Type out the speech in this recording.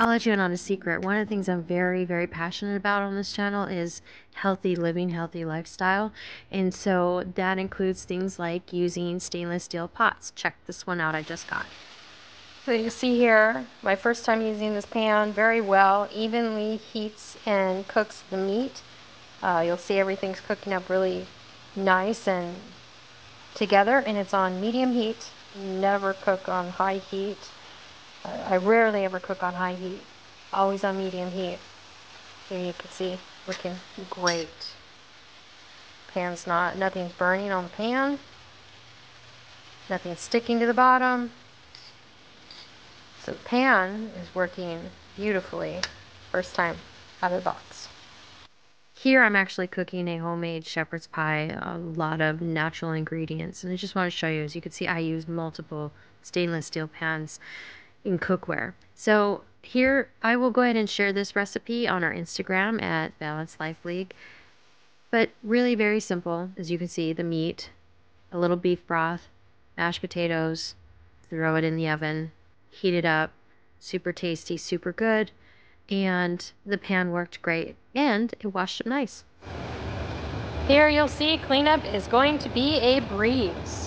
I'll let you in on a secret. One of the things I'm very, very passionate about on this channel is healthy living, healthy lifestyle. And so that includes things like using stainless steel pots. Check this one out I just got. So you see here, my first time using this pan very well, evenly heats and cooks the meat. Uh, you'll see everything's cooking up really nice and together and it's on medium heat. Never cook on high heat. I rarely ever cook on high heat. Always on medium heat. Here you can see, looking great. Pan's not, nothing's burning on the pan. Nothing's sticking to the bottom. So the pan is working beautifully. First time out of the box. Here I'm actually cooking a homemade shepherd's pie, a lot of natural ingredients. And I just want to show you, as you can see, I use multiple stainless steel pans in cookware. So here I will go ahead and share this recipe on our Instagram at Balanced Life League. But really very simple. As you can see, the meat, a little beef broth, mashed potatoes, throw it in the oven, heat it up. Super tasty, super good. And the pan worked great and it washed up nice. Here you'll see cleanup is going to be a breeze.